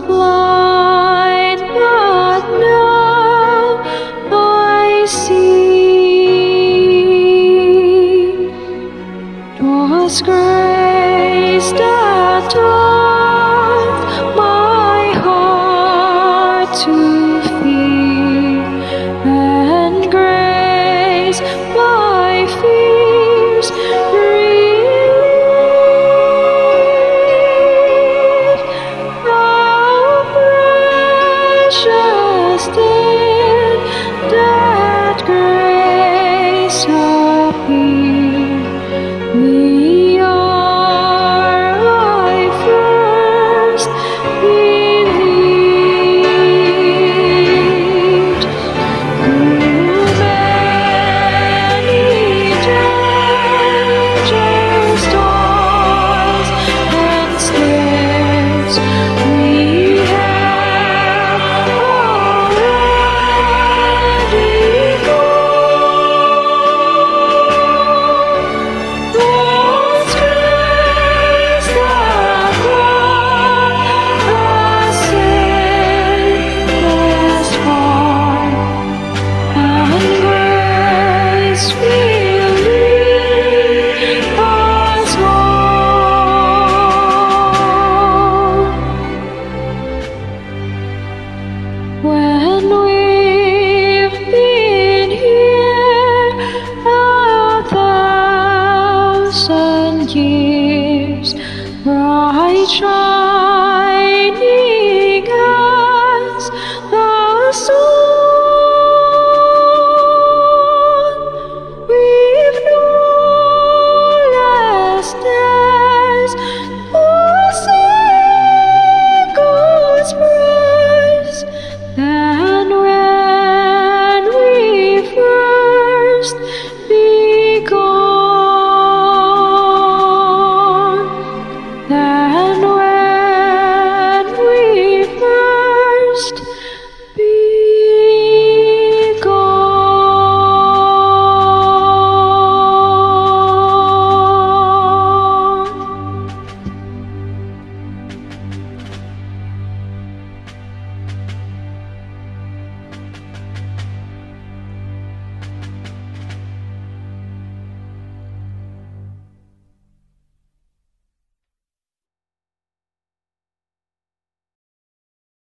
Blood.